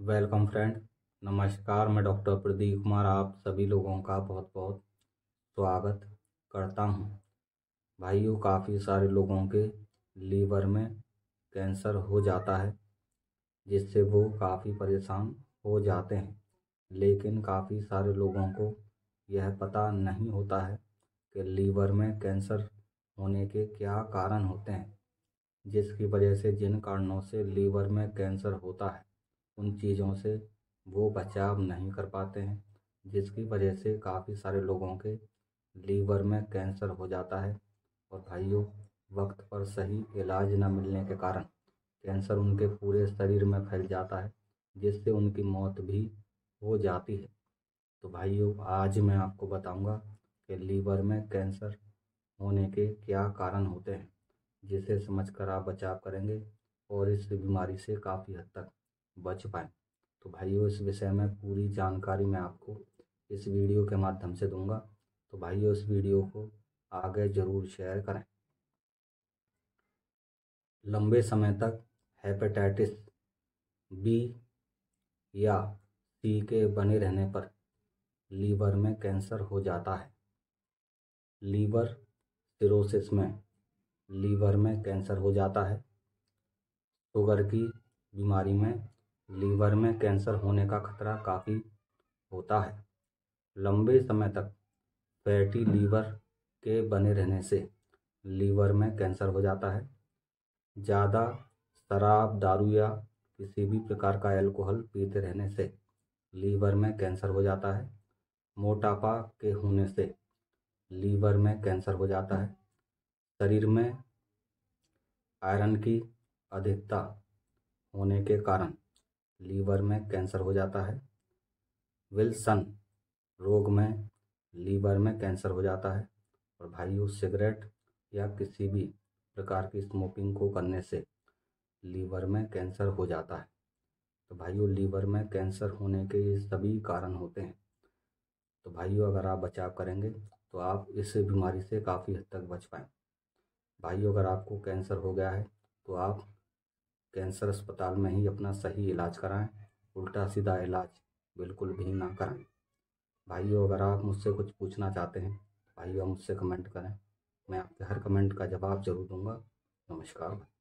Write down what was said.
Welcome friend, नमस्कार। मैं doctor Pradeep Kumar, आप सभी लोगों का बहुत बहुत स्वागत करता हूँ। भाइयों, काफ़ी सारे लोगों के लीवर में कैंसर हो जाता है, जिससे वो काफ़ी परेशान हो जाते हैं। लेकिन काफ़ी सारे लोगों को यह पता नहीं होता है कि लीवर में कैंसर होने के क्या कारण होते हैं, जिसकी वजह से जिन कारणों से लीवर में कैंसर होता है। उन चीज़ों से वो बचाव नहीं कर पाते हैं, जिसकी वजह से काफ़ी सारे लोगों के लीवर में कैंसर हो जाता है और भाइयों, वक्त पर सही इलाज न मिलने के कारण कैंसर उनके पूरे शरीर में फैल जाता है, जिससे उनकी मौत भी हो जाती है। तो भाइयों, आज मैं आपको बताऊँगा कि लीवर में कैंसर होने के क्या कारण होते हैं, जिसे समझकर आप बचाव करेंगे और इस बीमारी से काफ़ी हद तक बच पाएँ। तो भाइयों, इस विषय में पूरी जानकारी मैं आपको इस वीडियो के माध्यम से दूँगा। तो भाइयों, इस वीडियो को आगे ज़रूर शेयर करें। लंबे समय तक हेपेटाइटिस बी या सी के बने रहने पर लीवर में कैंसर हो जाता है। लीवर सिरोसिस में लीवर में कैंसर हो जाता है। शुगर की बीमारी में लीवर में कैंसर होने का खतरा काफ़ी होता है। लंबे समय तक फैटी लीवर के बने रहने से लीवर में कैंसर हो जाता है। ज़्यादा शराब, दारू या किसी भी प्रकार का अल्कोहल पीते रहने से लीवर में कैंसर हो जाता है। मोटापा के होने से लीवर में कैंसर हो जाता है। शरीर में आयरन की अधिकता होने के कारण लीवर में कैंसर हो जाता है। विल्सन रोग में लीवर में कैंसर हो जाता है और भाइयों, सिगरेट या किसी भी प्रकार की स्मोकिंग को करने से लीवर में कैंसर हो जाता है। तो भाइयों, लीवर में कैंसर होने के ये सभी कारण होते हैं। तो भाइयों, अगर आप बचाव करेंगे तो आप इस बीमारी से काफ़ी हद तक बच पाएँ भाइयों, अगर आपको कैंसर हो गया है तो आप कैंसर अस्पताल में ही अपना सही इलाज कराएँ, उल्टा सीधा इलाज बिल्कुल भी ना कराएँ। भाइयों, अगर आप मुझसे कुछ पूछना चाहते हैं, भाइयों मुझसे कमेंट करें। मैं आपके हर कमेंट का जवाब ज़रूर दूँगा। नमस्कार।